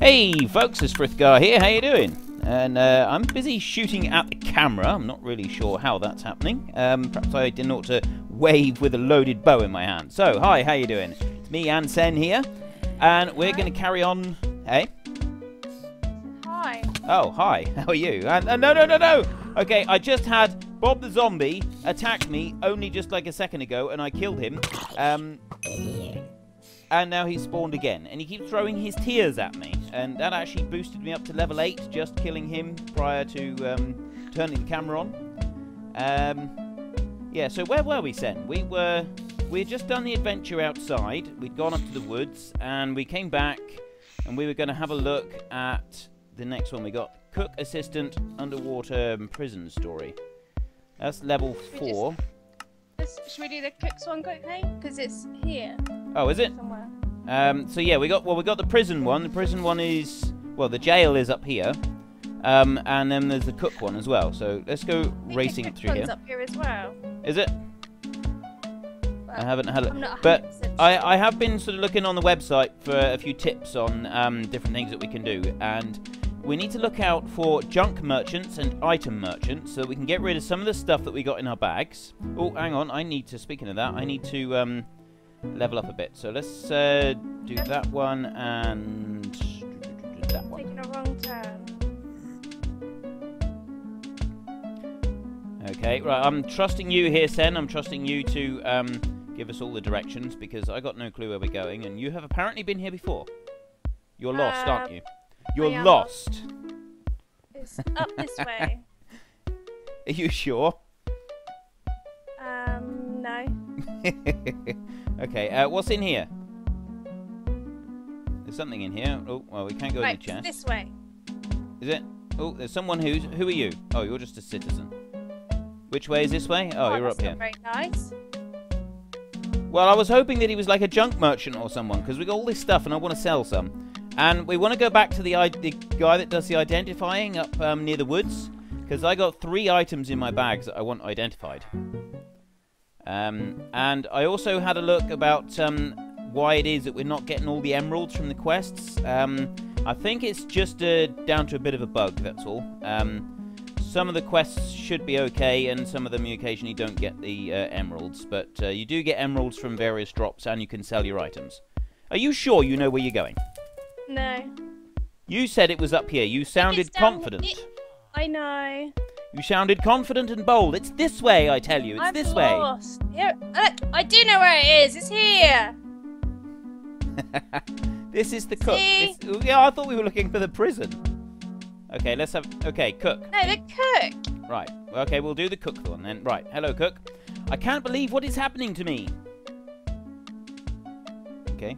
Hey folks, it's Frithgar here, how you doing? And uh, I'm busy shooting at the camera, I'm not really sure how that's happening. Um, perhaps I didn't ought to wave with a loaded bow in my hand. So, hi, how you doing? It's me, Ansen here, and we're going to carry on... Hey? Hi. Oh, hi, how are you? And, uh, no, no, no, no! Okay, I just had Bob the Zombie attack me only just like a second ago, and I killed him. Um, and now he's spawned again. And he keeps throwing his tears at me. And that actually boosted me up to level 8, just killing him prior to um, turning the camera on. Um, yeah, so where were we, Sen? We were... We had just done the adventure outside. We'd gone up to the woods, and we came back, and we were going to have a look at the next one we got. Cook Assistant Underwater Prison Story. That's level 4. Should we do the cooks one quickly? Because it's here Oh, is it? somewhere. Um, so yeah, we got well, we got the prison one. The prison one is well, the jail is up here, um, and then there's the cook one as well. So let's go racing it through here. up here as well. Is it? I haven't had it, but I I have been sort of looking on the website for a few tips on um, different things that we can do, and we need to look out for junk merchants and item merchants so that we can get rid of some of the stuff that we got in our bags. Oh, hang on, I need to. Speaking of that, I need to. Um, level up a bit. So let's uh, do that one and that one. Taking a wrong turn. Okay, right. I'm trusting you here, Sen. I'm trusting you to um, give us all the directions because I got no clue where we're going, and you have apparently been here before. You're lost, aren't Um, you? You're am lost. It's up this way. Are you sure? Um, no. okay. Uh, what's in here? There's something in here. Oh, well, we can't go right, in the chest. this way. Is it? Oh, there's someone who's. Who are you? Oh, you're just a citizen. Which way is this way? Oh, you're up here. very nice. Well, I was hoping that he was like a junk merchant or someone, because we got all this stuff and I want to sell some. And we want to go back to the, the guy that does the identifying up um, near the woods, because I got three items in my bags that I want identified. Um, and I also had a look about um, why it is that we're not getting all the emeralds from the quests. Um, I think it's just uh, down to a bit of a bug, that's all. Um, some of the quests should be okay, and some of them you occasionally don't get the uh, emeralds, but uh, you do get emeralds from various drops, and you can sell your items. Are you sure you know where you're going? No. You said it was up here. You sounded confident. I know. You sounded confident and bold. It's this way, I tell you. It's I'm this lost. Here, look, I do know where it is. It's here. this is the cook. See? This- yeah, I thought we were looking for the prison. Okay, let's have. Okay, cook. No, the cook. Right. Okay, we'll do the cook one then. Right. Hello, cook. I can't believe what is happening to me. Okay.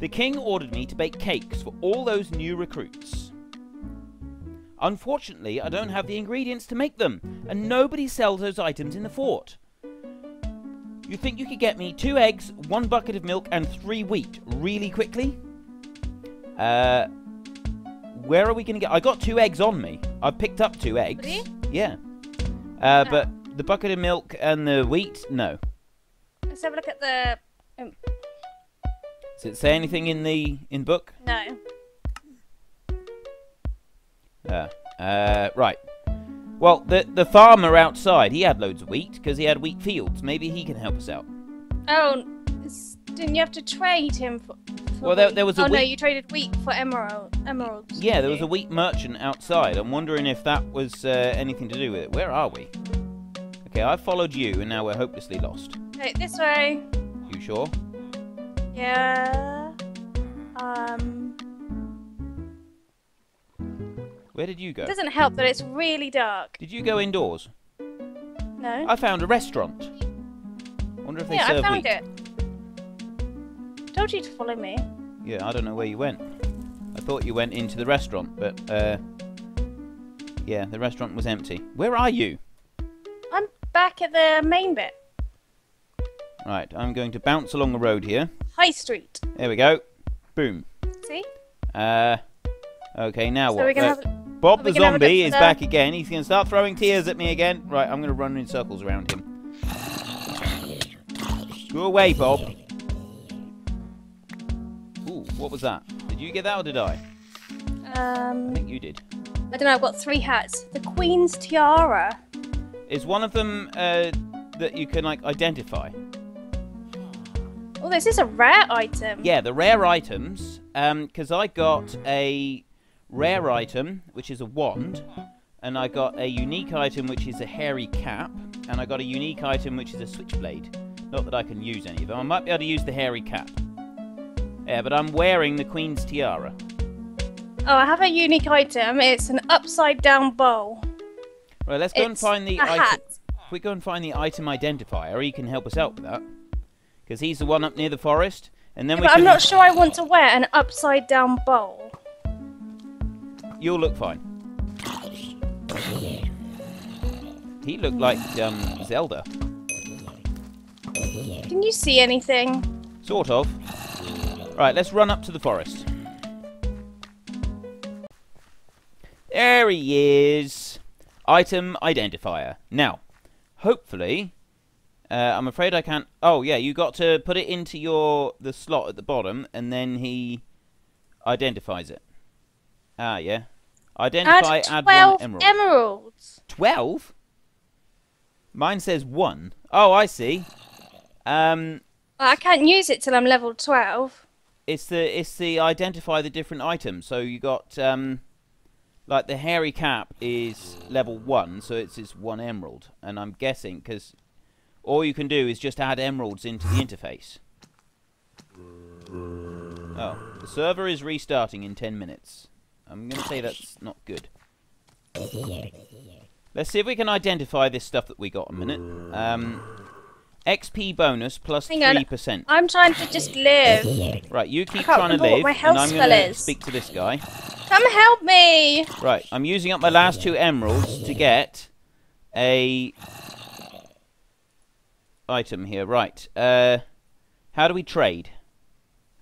The king ordered me to bake cakes for all those new recruits. Unfortunately, I don't have the ingredients to make them, and nobody sells those items in the fort. You think you could get me two eggs, one bucket of milk, and three wheat really quickly? Uh, where are we going to get? I got two eggs on me. I picked up two eggs. Really? Yeah. Uh, Oh. but the bucket of milk and the wheat, no. Let's have a look at the. Um, Does it say anything in the in book? no. Uh, uh, right. Well, the the farmer outside, he had loads of wheat because he had wheat fields. Maybe he can help us out. Oh, didn't you have to trade him for? for Well, there- there was a Oh no, you traded wheat for emerald emeralds. Yeah, there was a wheat merchant outside. I'm wondering if that was uh, anything to do with it. Where are we? Okay, I followed you, and now we're hopelessly lost. No, this way. You sure? Yeah. Um. Where did you go? It doesn't help that it's really dark. Did you go indoors? No. I found a restaurant. Wonder if they yeah, I found wheat. it. Told you to follow me. Yeah, I don't know where you went. I thought you went into the restaurant, but uh, yeah, the restaurant was empty. Where are you? I'm back at the main bit, Right, I'm going to bounce along the road here. High Street. There we go. Boom. See? Uh, okay, now So what? we're gonna Uh, have. Bob the we gonna have a zombie is back again. He's going to start throwing tears at me again. Right, I'm going to run in circles around him. Go away, Bob. Ooh, what was that? Did you get that or did I? Um, I think you did. I don't know. I've got three hats. The Queen's tiara. Is one of them uh, that you can like identify? Oh, this is a rare item. Yeah, the rare items. Um, because I got a rare item, which is a wand, and I got a unique item, which is a hairy cap, and I got a unique item, which is a switchblade. Not that I can use any of them. I might be able to use the hairy cap. Yeah, but I'm wearing the Queen's tiara. Oh, I have a unique item. It's an upside down bowl. Right, let's go and find the item. If we go and find the item identifier, he can help us out with that. Because he's the one up near the forest, and then we But can. I'm not sure I want to wear an upside down bowl. You'll look fine. He looked like um, Zelda, Can you see anything? sort of. Right, let's run up to the forest. There he is. Item identifier. Now, hopefully, uh, I'm afraid I can't. Oh yeah, you got to put it into your the slot at the bottom, and then he identifies it. Ah yeah. Identify. Add Add, 12 one emerald. emeralds. Twelve. Mine says one. Oh, I see. Um, I can't use it till I'm level 12. it's the it's the identify the different items. So you got um, like the hairy cap is level one, so it's it's one emerald, and I'm guessing because all you can do is just add emeralds into the interface. Oh, the server is restarting in ten minutes. I'm gonna say that's not good. Let's see if we can identify this stuff that we got a minute. Um, XP bonus plus three percent. I'm trying to just live. Right, you keep can't trying to live, my and health I'm gonna speak to this guy. Come help me! Right, I'm using up my last two emeralds to get a item here. Right, uh, how do we trade?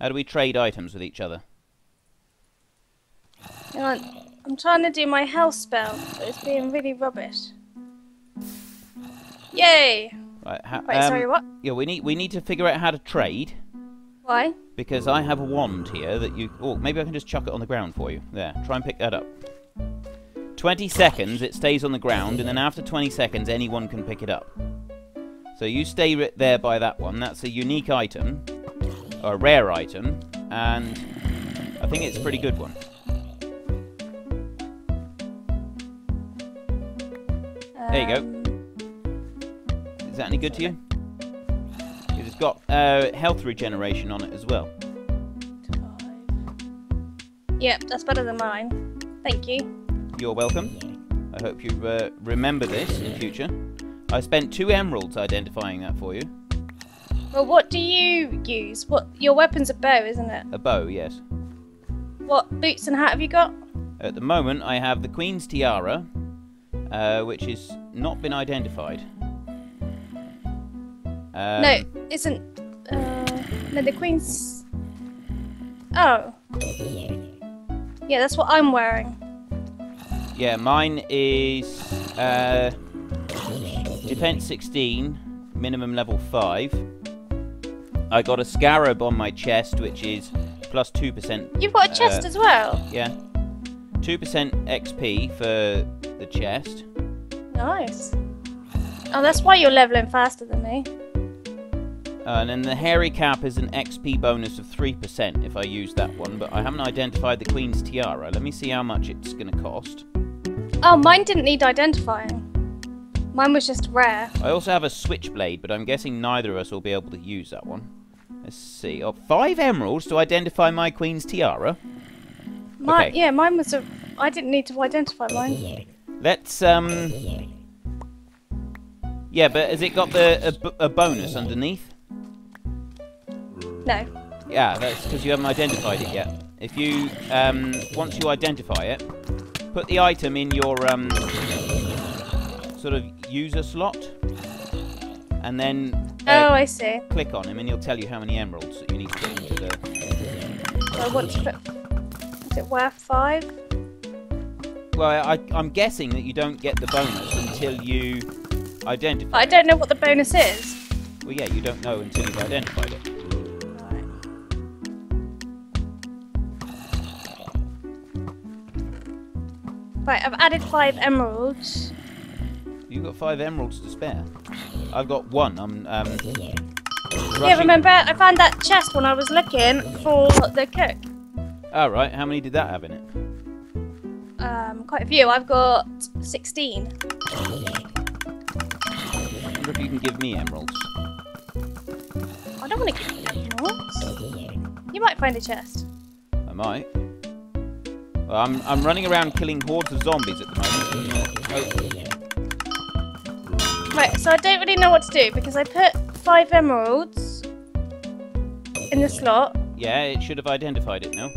How do we trade items with each other? On. I'm trying to do my health spell, but it's being really rubbish. Yay! Right, Wait, um, sorry, what? Yeah, we need we need to figure out how to trade Why? because I have a wand here that you. Oh, maybe I can just chuck it on the ground for you. There, try and pick that up. 20 seconds, it stays on the ground, and then after 20 seconds, anyone can pick it up. So you stay there by that one. That's a unique item, or a rare item, and I think it's a pretty good one. There you go. Is that any good to you? 'Cause it's got uh, health regeneration on it as well. Yep, that's better than mine. Thank you. You're welcome. I hope you uh, remember this in future. I spent two emeralds identifying that for you. Well, what do you use? What your weapon's a bow, isn't it? A bow, yes. What boots and hat have you got? At the moment, I have the Queen's Tiara, uh, which has not been identified. Um, no, isn't. Uh, no, the queen's. Oh. Yeah, that's what I'm wearing. Yeah, mine is uh, defense 16, minimum level 5. I got a scarab on my chest, which is plus 2%. You've got a chest Uh, as well. Yeah. 2% XP for the chest. Nice. Oh, that's why you're leveling faster than me. Uh, and then the hairy cap is an XP bonus of 3% if I use that one, but I haven't identified the Queen's Tiara. Let me see how much it's going to cost. Oh, mine didn't need identifying. Mine was just rare. I also have a switchblade, but I'm guessing neither of us will be able to use that one. Let's see. Oh, five emeralds to identify my Queen's Tiara. Mine, Okay. yeah, mine was a. I didn't need to identify mine. Let's, um... Yeah, but has it got the a bonus underneath? No. Yeah, that's because you haven't identified it yet. If you, um, once you identify it, put the item in your, um, sort of user slot, and then uh, Oh, I see. click on him, and he'll tell you how many emeralds that you need to put into the. I want to put. Is it worth five? Well, I, I'm guessing that you don't get the bonus until you identify. I don't know what the bonus is. Well, yeah, you don't know until you've identified it. Right, I've added five emeralds. You've got five emeralds to spare. I've got one. I'm um. Yeah, remember I found that chest when I was looking for the cook. Oh, right. How many did that have in it? Um, quite a few. I've got 16. I wonder if you can give me emeralds. I don't want to give you emeralds. You might find a chest. I might. Well, I'm I'm running around killing hordes of zombies at the moment. Oh, Right, so I don't really know what to do because I put five emeralds in the slot. yeah, it should have identified it now.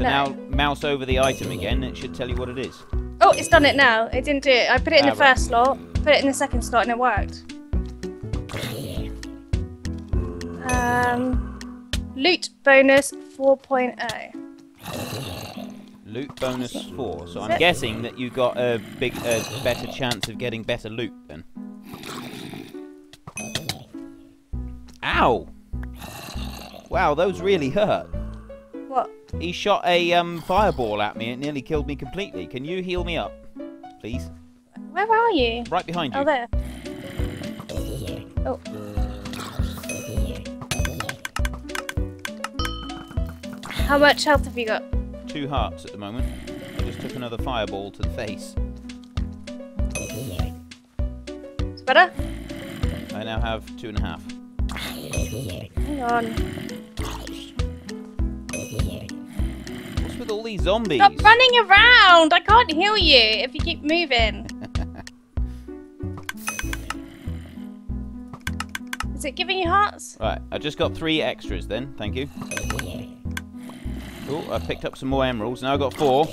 So No. now mouse over the item again. It should tell you what it is. Oh, it's done it now. It didn't do it. I put it in Ah, the right. first slot, put it in the second slot, and it worked. Um, loot bonus oh. 4.0. Loot bonus four. So Is I'm it? guessing that you got a big, a better chance of getting better loot then. Ow! Wow, those really hurt. He shot a um, fireball at me. It nearly killed me completely. Can you heal me up, please? Where are you? Right behind you. Oh, there. Oh. How much health have you got? Two hearts at the moment. I just took another fireball to the face. It's better? I now have two and a half. Hang on. With all these zombies? Stop running around! I can't heal you if you keep moving. Is it giving you hearts? Right, I just got three extras then. Thank you. Oh, I picked up some more emeralds. Now I've got four.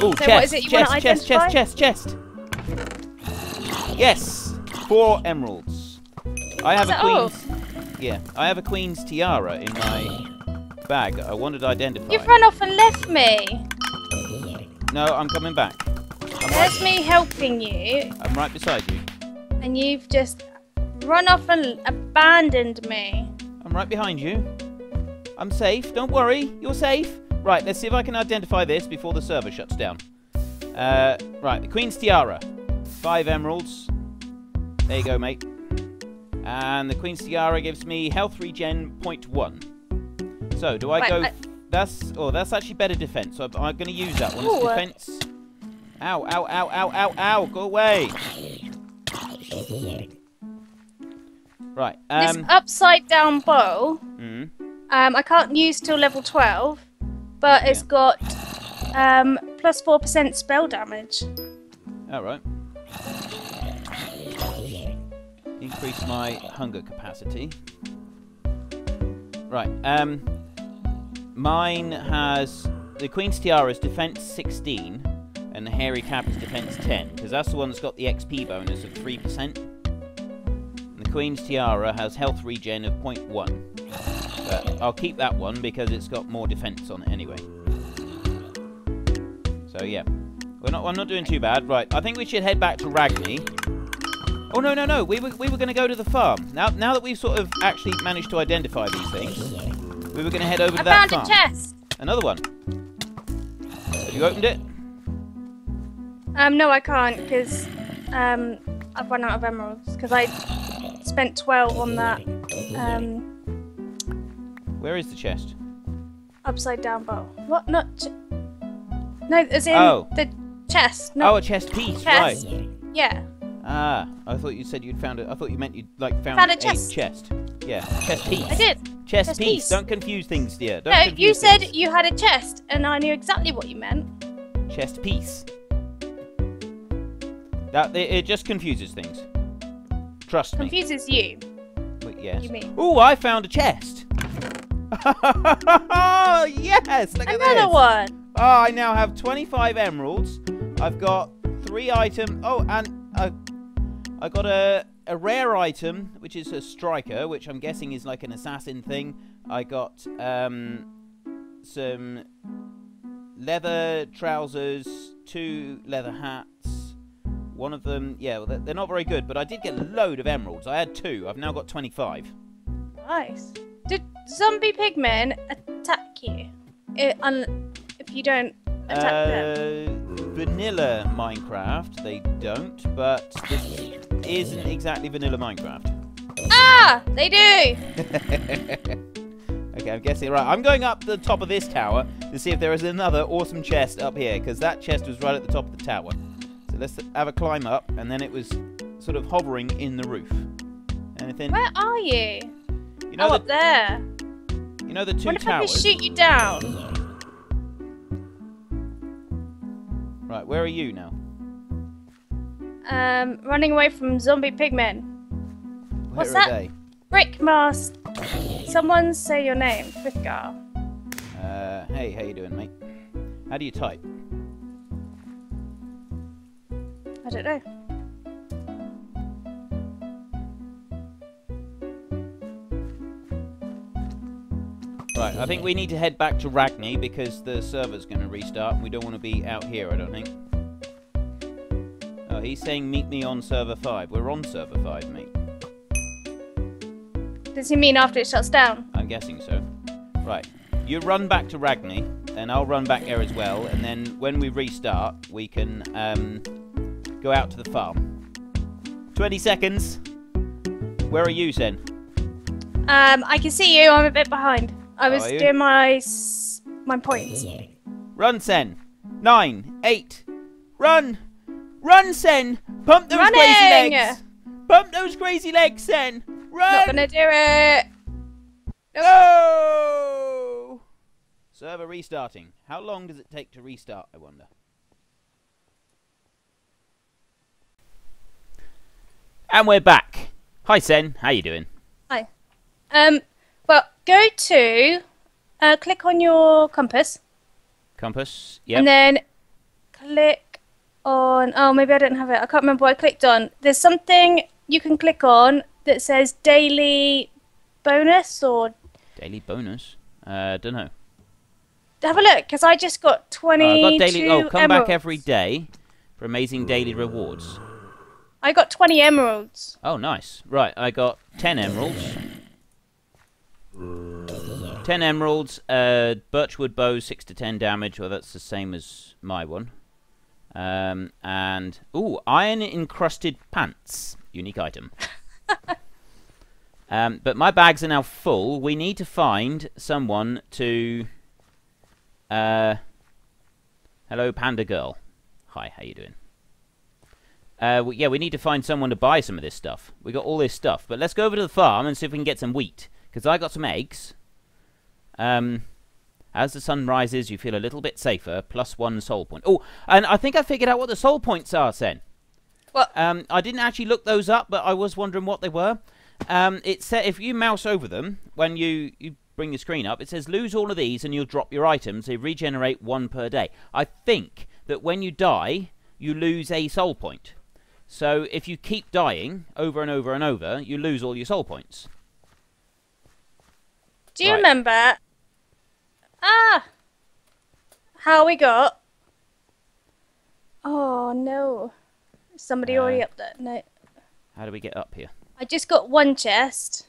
Oh, So chest, what is it chest, chest, chest, chest, chest. Yes, four emeralds. I have Is a all? Yeah, I have a queen's tiara in my bag. that I wanted to identify. You've run off and left me. No, I'm coming back. I'm There's right, me helping you, I'm right beside you. and you've just run off and abandoned me. I'm right behind you. I'm safe. Don't worry. You're safe. Right, let's see if I can identify this before the server shuts down. Uh, right, the Queen's Tiara. Five emeralds. There you go, mate. And the Queen's Tiara gives me health regen 0.1. So, do I Right, go... I- That's... Oh, that's actually better defense. So I'm going to use that one. It's defense. Ow, ow, ow, ow, ow, ow. Go away. Right. this Um... upside down bow, mm, um, I can't use till level 12, but it's got um, plus 4% spell damage. All right. Increase my hunger capacity. Right. Um, mine has the Queen's Tiara is defense 16, and the Hairy Cap is defense 10, because that's the one that's got the XP bonus of 3%. And the Queen's Tiara has health regen of 0.1. But I'll keep that one because it's got more defense on it anyway. So yeah. We're not. I'm not doing too bad. Right. I think we should head back to Ragni. Oh no no no. We were we were going to go to the farm. Now now that we've sort of actually managed to identify these things, we were going to head over to I that found farm. a chest. Another one. Have you opened it? Um, no, I can't because um, I've run out of emeralds because I spent 12 on that um, Where is the chest? upside down bow. What? Not. Ch- no, as in Oh. the chest. Oh, Not a chest piece. chest. Right. Yeah. Ah, I thought you said you'd found it. I thought you meant you'd like found, Found a chest. chest. Yeah, chest piece. I did. Chest, Chest piece. piece. Don't confuse things, dear. Don't No, confuse you said things. you had a chest, and I knew exactly what you meant. chest piece. That it, it just confuses things. Trust me. Confuses you. But yes. You mean? Ooh, I found a chest. yes, look at Another one. Oh, I now have 25 emeralds. I've got three items. Oh, and I, got a a rare item, which is a striker, which I'm guessing is like an assassin thing. I got um some leather trousers, two leather hats. One of them, yeah, well, they're- not very good, but I did get a load of emeralds. I had two. I've now got 25. Nice. Did zombie pigmen attack you? I un- if you don't attack them? Vanilla Minecraft, they don't, but this isn't exactly vanilla Minecraft. Ah, they do. okay, I'm guessing right. I'm going up the top of this tower to see if there is another awesome chest up here, because that chest was right at the top of the tower. So let's have a climb up, and then it was sort of hovering in the roof. Anything? Where are you? You know oh, the up there. you know the two What if I towers. could shoot you down? Right, where are you now? Um, running away from zombie pigmen. Where What's that? they? Brickmask. Someone say your name. Frithgar. Uh, hey, how you doing, mate? How do you type? I don't know. Right, I think we need to head back to Ragni because the server's going to restart. We don't want to be out here, I don't think. Oh, he's saying meet me on server 5. We're on server 5, mate. Does he mean after it shuts down? I'm guessing so. Right, you run back to Ragni, and I'll run back there as well, and then when we restart, we can um, go out to the farm. 20 seconds. Where are you, Sen? Um, I can see you. I'm a bit behind. I was doing my my points. Run, Sen. Nine, eight. Run! Run, Sen! Pump those crazy legs! Pump those crazy legs, Sen! Run! Not gonna do it. Go! Server restarting. How long does it take to restart, I wonder? And we're back. Hi, Sen. How you doing? Hi. Um, well, go to, uh, click on your compass, Compass? Yep. and then click on. Oh, maybe I didn't have it. I can't remember what I clicked on. There's something you can click on that says daily bonus or Daily bonus? Uh, don't know. have a look because I just got Oh, twenty. I got daily. Oh, come back every day for amazing daily rewards. I got twenty emeralds. Oh, nice. Right, I got 10 emeralds. 10 emeralds, uh, birchwood bow, 6 to 10 damage. Well, that's the same as my one. Um, and, ooh, iron encrusted pants. Unique item. um, but my bags are now full. We need to find someone to. Uh, hello, Panda Girl. Hi, how you doing? Uh, w yeah, we need to find someone to buy some of this stuff. We got all this stuff, but let's go over to the farm and see if we can get some wheat. Because I got some eggs. Um, as the sun rises, you feel a little bit safer. Plus one soul point. Oh, and I think I figured out what the soul points are, Sen. What? Um, I didn't actually look those up, but I was wondering what they were. Um, it said if you mouse over them when you, you bring your screen up, it says lose all of these and you'll drop your items. They regenerate one per day. I think that when you die, you lose a soul point. So if you keep dying over and over and over, you lose all your soul points. Do you Right. remember? Ah, how we got? Oh no, somebody Uh. already up there. No, How do we get up here? I just got one chest.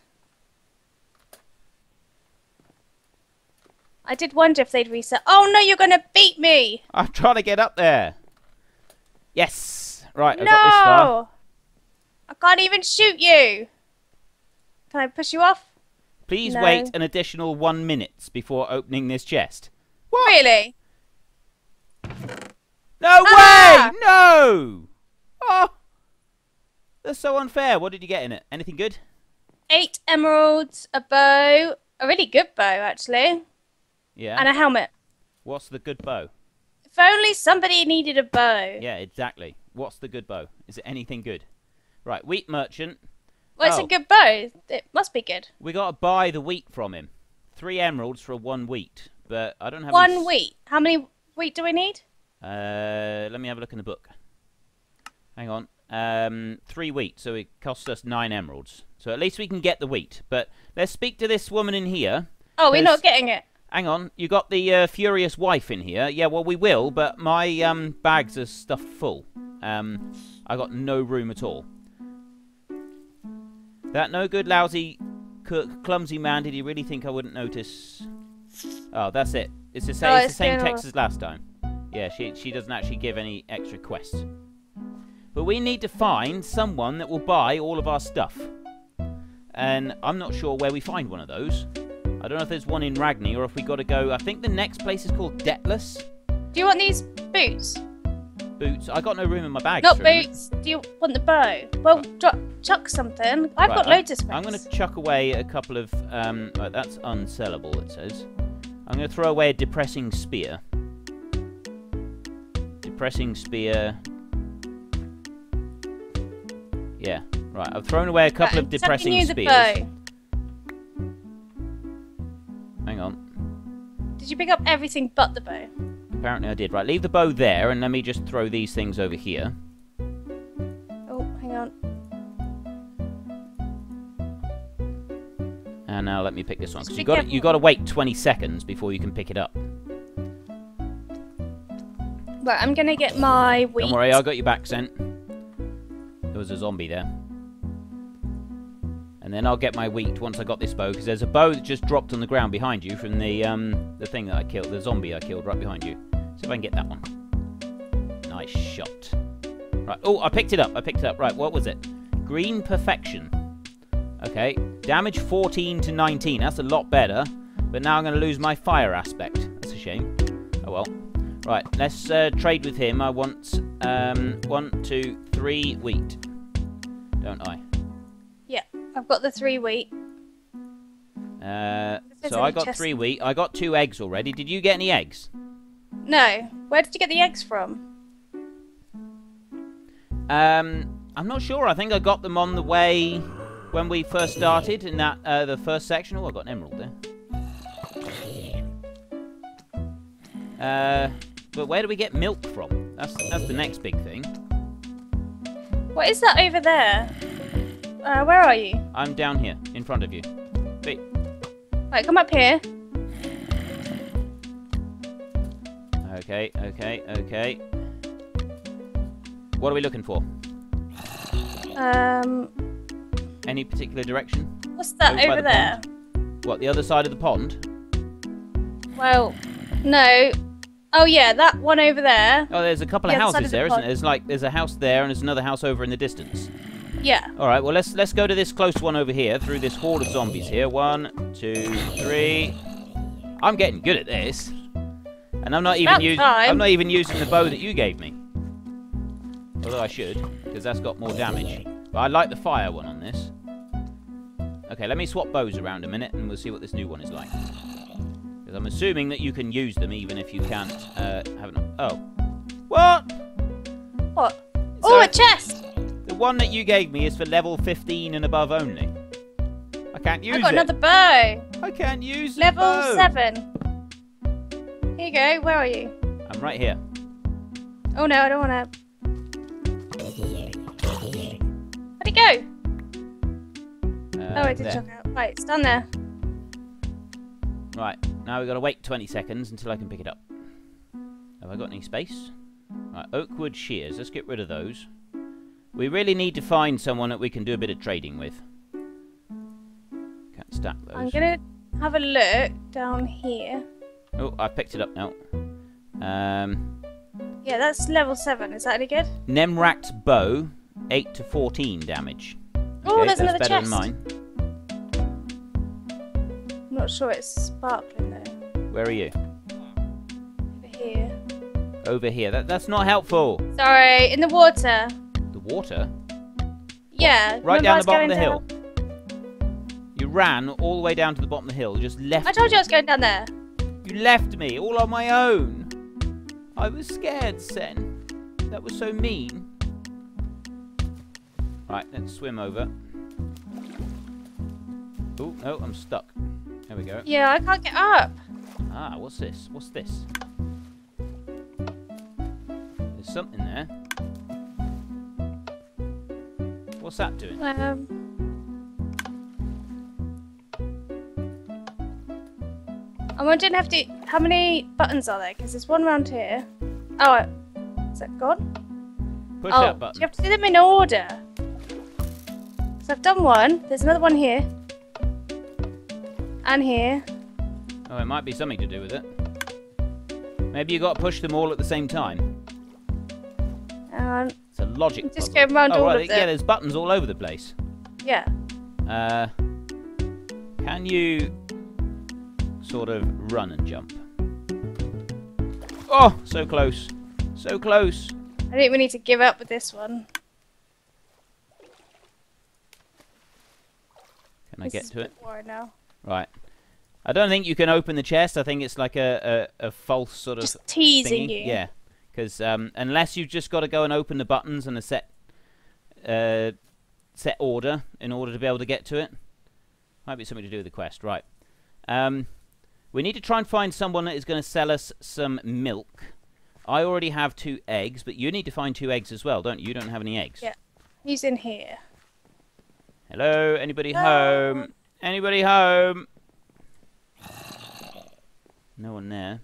I did wonder if they'd reset. Oh no, you're gonna beat me! I'm trying to get up there. Yes. Right, I got this far. no, I can't even shoot you. Can I push you off? Please No. wait an additional one minute before opening this chest. Really? No Ah! way! No! Oh! That's so unfair. What did you get in it? Anything good? Eight emeralds, a bow, a really good bow actually, Yeah. and a helmet. What's the good bow? If only somebody needed a bow. Yeah, exactly. What's the good bow? Is it anything good? Right, wheat merchant. Well, it's Oh. a good bow. It must be good. We got to buy the wheat from him. Three emeralds for one wheat, but I don't have One s- wheat. How many wheat do we need? Uh, let me have a look in the book. Hang on. Um, three wheat, so it costs us nine emeralds. So at least we can get the wheat. But let's speak to this woman in here. Oh, we're not getting it. Hang on, you got the uh, furious wife in here. Yeah, well we will, but my um, bags are stuffed full. Um, I got no room at all. That no good, lousy, c- clumsy man. Did he really think I wouldn't notice? Oh, that's it. It's the same, Oh, it's the same text as last time. Yeah, she she doesn't actually give any extra quests. But we need to find someone that will buy all of our stuff. And I'm not sure where we find one of those. I don't know if there's one in Ragni or if we got to go. I think the next place is called Detlas Do you want these boots? Boots. I got no room in my bag. Not boots. Do you want the bow? Well, drop, chuck something. I've Right, got I- loads of space. I'm going to chuck away a couple of. Um, right, that's unsellable. It says. I'm going to throw away a depressing spear. Depressing spear. Yeah. Right. I've thrown away a couple Right, of depressing you the spears. bow. Hang on. Did you pick up everything but the bow? Apparently I did. Right. Leave the bow there, and let me just throw these things over here. Oh, hang on. And now let me pick this one because be you got you got to wait 20 seconds before you can pick it up. Right, I'm gonna get my wheat. Don't worry, I got your back sent. There was a zombie there. And then I'll get my wheat once I got this bow, because there's a bow that just dropped on the ground behind you from the um the thing that I killed, the zombie I killed right behind you. See if I can get that one. Nice shot. Right. Oh, I picked it up. I picked it up. Right. What was it? Green perfection. Okay. Damage 14 to 19. That's a lot better. But now I'm going to lose my fire aspect. That's a shame. Oh well. Right, let's uh, trade with him. I want um, one, two, three wheat. Don't I? Yeah, I've got the three wheat. Uh, so I got chest- three wheat. I got two eggs already. Did you get any eggs? No, where did you get the eggs from? Um, I'm not sure. I think I got them on the way when we first started in that uh, the first section. Oh, I got an emerald there. Uh, but where do we get milk from? That's that's the next big thing. What is that over there? Uh, where are you? I'm down here in front of you. Wait, Right, come up here. Okay, okay, okay. What are we looking for? Um, Any particular direction? what's that Over over the there? What, the other side of the pond? Well, no. Oh yeah, that one over there. Oh, there's a couple The of houses of the there, isn't pond. there? There's like there's a house there and there's another house over in the distance. Yeah. All right, well let's let's go to this close one over here through this horde of zombies here. One, two, three. I'm getting good at this, and I'm not it's even using I'm not even using the bow that you gave me. Although I should, because that's got more damage. But I like the fire one on this. Okay, let me swap bows around a minute and we'll see what this new one is like. Because I'm assuming that you can use them even if you can't uh, have an... Oh. What? What? So oh, a chest! The one that you gave me is for level 15 and above only. I can't use it. I got it. another bow. I can't use level Level 7. Here you go. Where are you? I'm right here. Oh no, I don't want to. Where'd it go? Uh, oh, I did there. chuck out. Right, it's down there. Right, now we've got to wait 20 seconds until I can pick it up. Have I got any space? Right, Oakwood shears. Let's get rid of those. We really need to find someone that we can do a bit of trading with. Can't stack those. I'm gonna have a look down here. Oh, I picked it up now. Um, Yeah, that's level seven. Is that any good? Nemrak's bow, 8 to 14 damage. Oh, Okay, there's another better chest. than mine. I'm not sure it's sparkling though. Where are you? Over here. Over here. That, that's not helpful. Sorry, in the water. The water? Yeah. Right down the bottom of the going hill. You ran all the way down to the bottom of the hill, just left I told you I was going down there. You left me all on my own. I was scared, Sen. That was so mean. Right, let's swim over. Oh, no, I'm stuck. There we go. Yeah, I can't get up. Ah, what's this? What's this? There's something there. What's that doing? Um. I'm wondering have to, how many buttons are there? Because there's one round here. Oh, is that gone? Push oh, that do button. you have to do them in order? So I've done one. There's another one here. And here. Oh, it might be something to do with it. Maybe you got to push them all at the same time. Um, It's a logic Just puzzle. go round oh, all right, of Yeah, there's buttons all over the place. yeah. Uh, can you sort of run and jump? Oh, so close. So close. I think we need to give up with this one. Can I get to it? now. Right. I don't think you can open the chest. I think it's like a, a, a false sort of Just teasing thingy. you. Yeah. Because um, unless you've just got to go and open the buttons in a set uh, set order in order to be able to get to it. Might be something to do with the quest. Right. Um, we need to try and find someone that is going to sell us some milk. I already have two eggs, but you need to find two eggs as well, don't you? You don't have any eggs. Yeah. He's in here. Hello? Anybody home? Anybody home? No one there.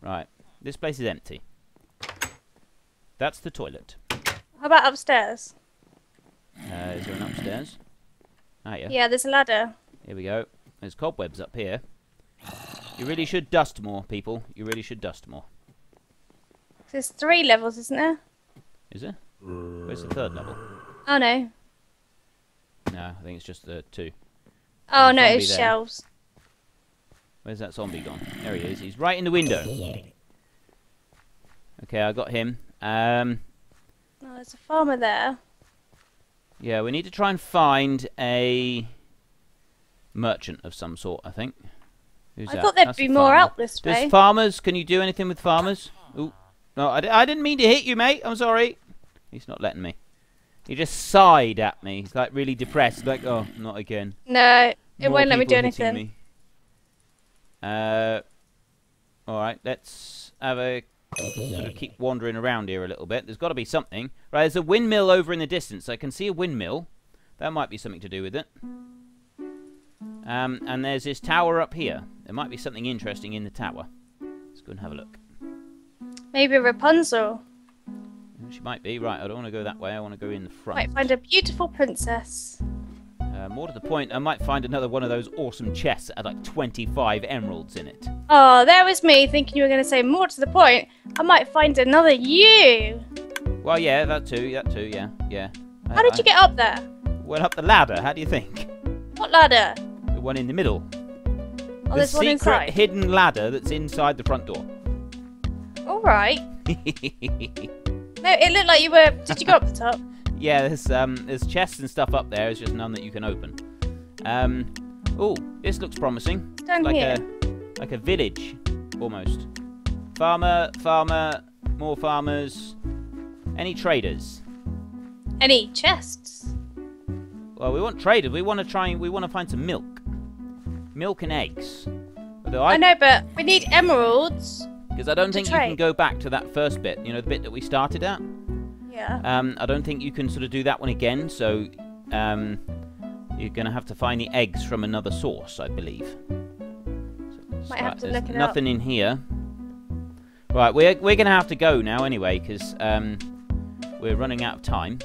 Right. This place is empty. That's the toilet. How about upstairs? Uh, is there an upstairs? Ah, yeah. Yeah, there's a ladder. Here we go. There's cobwebs up here. You really should dust more, people. You really should dust more. There's three levels, isn't there? Is there? Where's the third level? Oh no. No, I think it's just the two. Oh no, it's there. shelves. Where's that zombie gone? There he is. He's right in the window. Okay, I got him. Um, Oh, there's a farmer there. yeah, we need to try and find a merchant of some sort. I think. Who's I that? thought there'd That's be more farmer. out this way. There's farmers. Can you do anything with farmers? Ooh. No, I, d- I didn't mean to hit you, mate. I'm sorry. He's not letting me. He just sighed at me. He's like really depressed. Like, oh, not again. no, it More won't let me do anything. me. Uh, all right. Let's have a sort of keep wandering around here a little bit. There's got to be something. Right. There's a windmill over in the distance. I can see a windmill. That might be something to do with it. Um, and there's this tower up here. There might be something interesting in the tower. Let's go and have a look. Maybe Rapunzel. She might be. Right, I don't want to go that way. I want to go in the front. Might find a beautiful princess. Uh, more to the point, I might find another one of those awesome chests that had like 25 emeralds in it. Oh, there was me thinking you were going to say more to the point. I might find another you. Well, yeah, that too, that too, yeah, yeah. How did you get up there? Went up the ladder, how do you think? What ladder? The one in the middle. Oh, the there's one secret inside. hidden ladder that's inside the front door. All right. No, it looked like you were. Did you go up the top? yeah, there's um, there's chests and stuff up there. There's just none that you can open. Um, oh, this looks promising. Down like here. a like a village, almost. Farmer, farmer, more farmers. Any traders? Any chests? Well, we want traders. We want to try. We want to find some milk, milk and eggs. Although I, I, know, but we need emeralds. because I don't to think you can go back to that first bit. You know, the bit that we started at. Yeah. Um, I don't think you can sort of do that one again. So, um, you're gonna have to find the eggs from another source, I believe. So, Might have to look it up. nothing in here. Right, we're we're gonna have to go now anyway, because um, we're running out of time.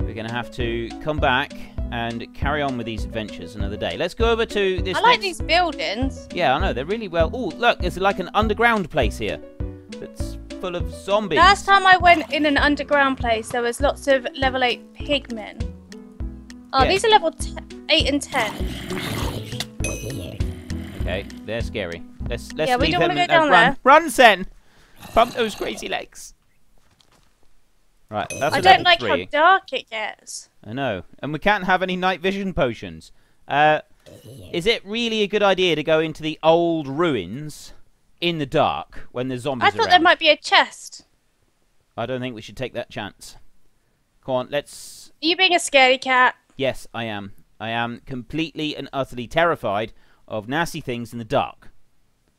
We're gonna have to come back and carry on with these adventures another day. Let's go over to this. I like next- these buildings. Yeah, I know they're really well. Oh, look, it's like an underground place here that's full of zombies. Last time I went in an underground place, there was lots of level 8 pigmen. Oh, Yeah. these are level t- 8 and 10. Okay, they're scary. Let's let's Yeah, we leave don't them go down run. there. Run, Sen. Pump those crazy legs. Right, that's I don't like three. how dark it gets. I know, and we can't have any night vision potions. Uh, is it really a good idea to go into the old ruins in the dark when there's zombies I thought around? there might be a chest. I don't think we should take that chance. Come on, let's. Are you being a scaredy cat? Yes, I am. I am completely and utterly terrified of nasty things in the dark.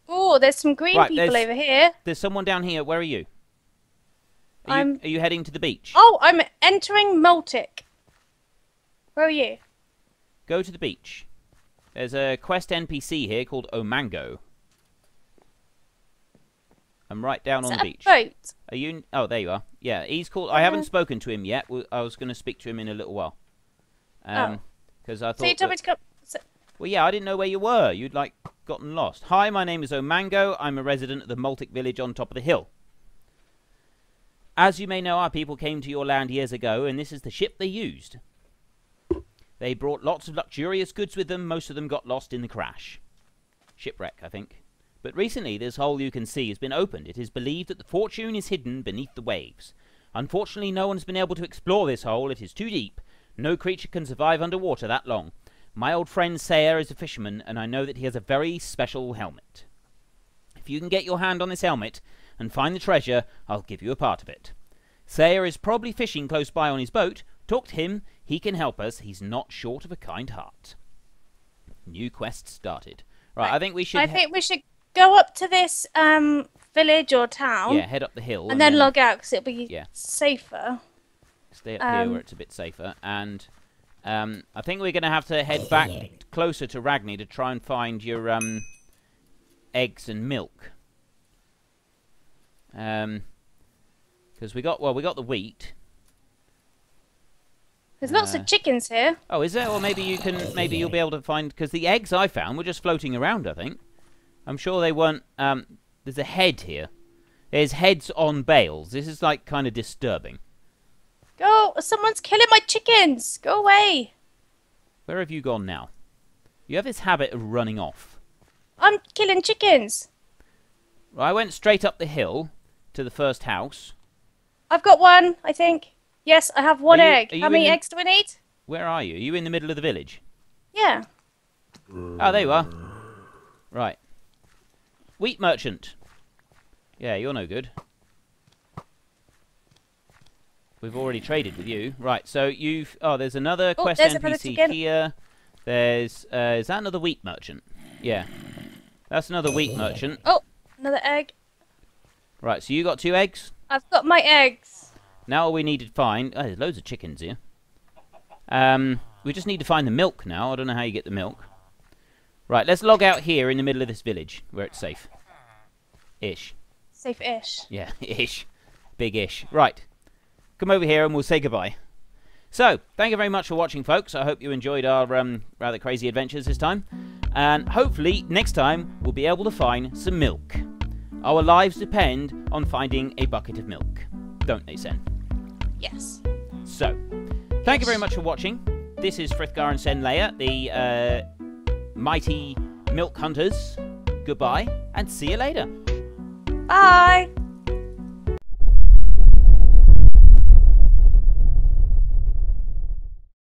Oh, there's some green Right, people over here. There's someone down here. Where are you? Are, you, I'm- are you heading to the beach? Oh, I'm entering Maltic. Where are you? Go to the beach. There's a quest NPC here called Omango. I'm right down Is on the a beach. boat? Are you? Oh, there you are. Yeah, he's called. I haven't Uh-huh. spoken to him yet. I was going to speak to him in a little while. Um, because I thought. So you told that- me to come. So, well, yeah, I didn't know where you were. You'd like gotten lost. Hi, my name is Omango. I'm a resident of the Maltic village on top of the hill. As you may know, our people came to your land years ago, and this is the ship they used. They brought lots of luxurious goods with them. Most of them got lost in the crash. Shipwreck, I think. But recently, this hole you can see has been opened. It is believed that the fortune is hidden beneath the waves. Unfortunately, no one has been able to explore this hole. It is too deep. No creature can survive underwater that long. My old friend Sayer is a fisherman, and I know that he has a very special helmet. If you can get your hand on this helmet and find the treasure, I'll give you a part of it. Sayer is probably fishing close by on his boat. Talk to him. He can help us. He's not short of a kind heart. New quest started. Right. I think we should. I think we should go up to this um village or town yeah, head up the hill and then log out because it'll be Yeah. safer. Stay up here Um, where it's a bit safer. And um, I think we're going to have to head back closer to Ragni to try and find your um, eggs and milk. Um, because we got well, we got the wheat. There's lots Uh, of chickens here. Oh, is there? Or maybe you can. Maybe you'll be able to find because the eggs I found were just floating around. I think. I'm sure they weren't. Um, there's a head here. There's heads on bales. This is like kind of disturbing. Go! Someone's killing my chickens. Go away. Where have you gone now? You have this habit of running off. I'm killing chickens. I went straight up the hill to the first house. I've got one. I think. Yes, I have one you- egg. How many the- eggs do we need? Where are you? Are you in the middle of the village? Yeah. Oh, there you are. Right. Wheat merchant. Yeah, you're no good. We've already traded with you. Right, so you've... Oh, there's another Oh, quest there's NPC here. There's... Uh, is that another wheat merchant? Yeah. That's another wheat merchant. Oh, another egg. Right, so you got two eggs. I've got my eggs. Now all we need to find... Oh, there's loads of chickens here. Um, we just need to find the milk now. I don't know how you get the milk. Right, let's log out here in the middle of this village where it's safe. Ish. Safe-ish. Yeah, ish. Big ish. Right. Come over here and we'll say goodbye. So, thank you very much for watching, folks. I hope you enjoyed our um, rather crazy adventures this time. And hopefully, next time, we'll be able to find some milk. Our lives depend on finding a bucket of milk. Don't they, Sen? Yes. So, thank you very much for watching. This is Frithgar and Senleya, the uh, mighty milk hunters. Goodbye, and see you later. Bye.